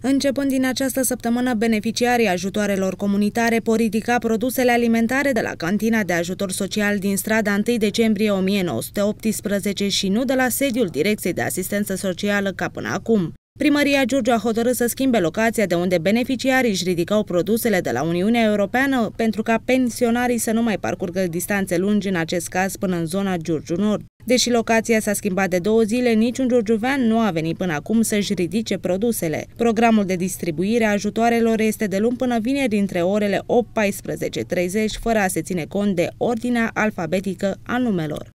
Începând din această săptămână, beneficiarii ajutoarelor comunitare pot ridica produsele alimentare de la cantina de ajutor social din strada 1 decembrie 1918 și nu de la sediul Direcției de Asistență Socială ca până acum. Primăria Giurgiu a hotărât să schimbe locația de unde beneficiarii își ridicau produsele de la Uniunea Europeană pentru ca pensionarii să nu mai parcurgă distanțe lungi în acest caz până în zona Giurgiu Nord. Deși locația s-a schimbat de două zile, niciun giurgiuvean nu a venit până acum să-și ridice produsele. Programul de distribuire a ajutoarelor este de luni până vineri dintre orele 8-14.30, fără a se ține cont de ordinea alfabetică a numelor.